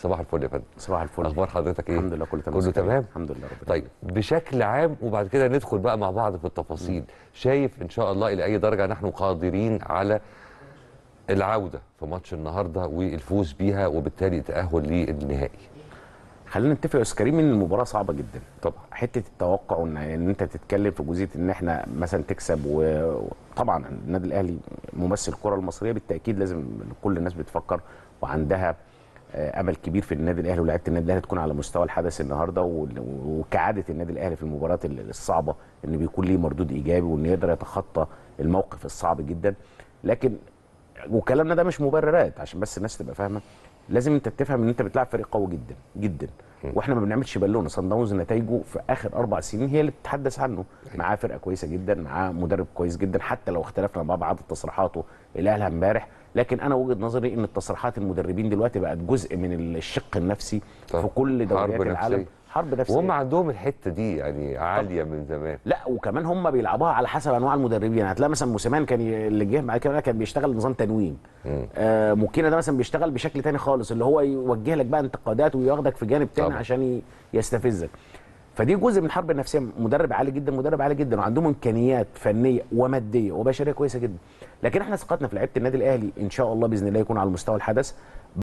صباح الفل يا فندم. صباح الفل. أخبار حضرتك إيه؟ الحمد لله كله تمام. كله تمام؟ الحمد لله رب طيب بشكل عام وبعد كده ندخل بقى مع بعض في التفاصيل. شايف إن شاء الله إلى أي درجة نحن قادرين على العودة في ماتش النهارده والفوز بيها وبالتالي التأهل للنهائي؟ خلينا نتفق يا أستاذ كريم إن المباراة صعبة جدا. طبعا. حتة التوقع ان إن أنت تتكلم في جزئية إن إحنا مثلا تكسب وطبعا النادي الأهلي ممثل الكرة المصرية بالتأكيد لازم كل الناس بتفكر وعندها أمل كبير في النادي الأهلي ولاعيبه النادي الأهلي تكون على مستوى الحدث النهارده وكعادة النادي الأهلي في المباريات ال- الصعبة إن بيكون ليه مردود إيجابي وانه يقدر يتخطى الموقف الصعب جدا. لكن وكلامنا ده مش مبررات عشان بس الناس تبقى فاهمة. لازم أنت تفهم إن أنت بتلعب فريق قوي جدا جدا. وإحنا ما بنعملش بالونة. صن داونز نتائجه في آخر أربع سنين هي اللي بتتحدث عنه. معاه فرقة كويسة جدا معاه مدرب كويس جدا. حتى لو اختلفنا مع بعض تصريحاته قالها امبارح لكن أنا وجهة نظري إن التصريحات المدربين دلوقتي بقت جزء من الشق النفسي طبعا. في كل دوريات العالم. حرب نفسية وهم عندهم الحتة دي يعني عالية من زمان لا وكمان هم بيلعبوها على حسب أنواع المدربين هتلاقي مثلا موسيمان كان اللي جه بعد كده كان بيشتغل نظام تنويم آه موكينا ده مثلا بيشتغل بشكل تاني خالص اللي هو يوجه لك بقى انتقادات وياخدك في جانب تاني طبعا. عشان يستفزك فدي جزء من الحرب النفسية. مدرب عالي جدا مدرب عالي جدا وعندهم إمكانيات فنية ومادية وبشرية كويسة جدا. لكن إحنا ثقتنا في لعيبة النادي الأهلي إن شاء الله بإذن الله يكون على مستوى الحدث.